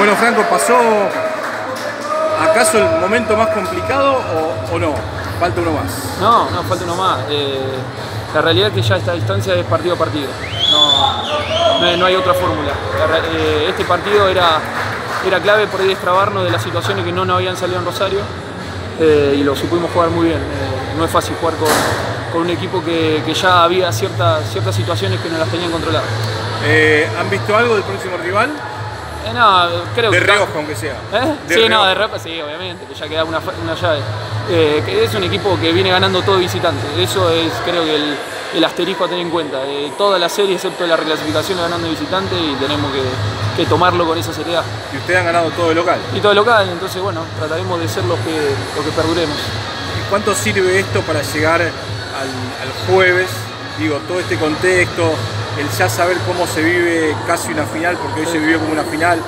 Bueno, Franco, ¿pasó acaso el momento más complicado o, no? Falta uno más. No, no, falta uno más. Eh, la realidad es que ya esta distancia es partido a partido. No, no, hay otra fórmula. Eh, este partido era, era clave por ahí destrabarnos de las situaciones que no nos habían salido en Rosario eh, y lo supimos jugar muy bien. no es fácil jugar con, con un equipo que, que, ya había ciertas, ciertas situaciones que no las tenían controladas. ¿Han visto algo del próximo rival? Eh, no, creo de que. De reojo, aunque sea. ¿Eh? sí, no, de reojo sí, obviamente, que ya queda una, una llave. Eh, que es un equipo que viene ganando todo visitante. Eso es, creo que, el, el asterisco a tener en cuenta. Toda la serie, excepto la reclasificación, ganando visitante y tenemos que, que, tomarlo con esa seriedad. Y ustedes han ganado todo de local. Y todo de local, entonces, bueno, trataremos de ser los que, los que perduremos. ¿Y cuánto sirve esto para llegar al, al jueves? Digo, todo este contexto, el ya saber cómo se vive casi una final, porque hoy se vivió como una final,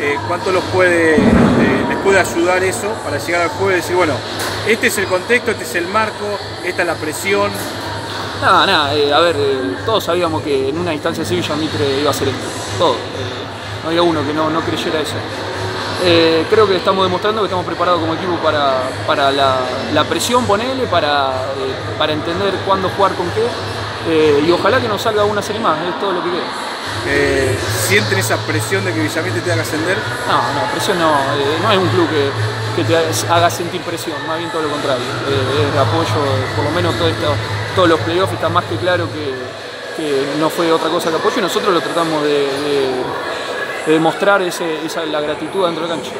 eh, ¿cuánto los puede, eh, les puede ayudar eso para llegar al jueves y decir, bueno, este es el contexto, este es el marco, esta es la presión? Nada, nada, eh, a ver, todos sabíamos que en una instancia así Villa Mitre iba a ser esto, todo. no había uno que no, no creyera eso. creo que estamos demostrando que estamos preparados como equipo para, para la, la, presión, ponele, para, para entender cuándo jugar con qué eh, y ojalá que nos salga una serie más, es todo lo que quiero. Eh, ¿Sienten esa presión de que Villamitre te haga ascender? No, no, presión no, eh, no es un club que, que, te haga sentir presión, más bien todo lo contrario. es de apoyo, por lo menos todo esto, todos los playoffs está más que claro que, que, no fue otra cosa que apoyo y nosotros lo tratamos de, de, de demostrar ese, esa, la gratitud dentro de la cancha.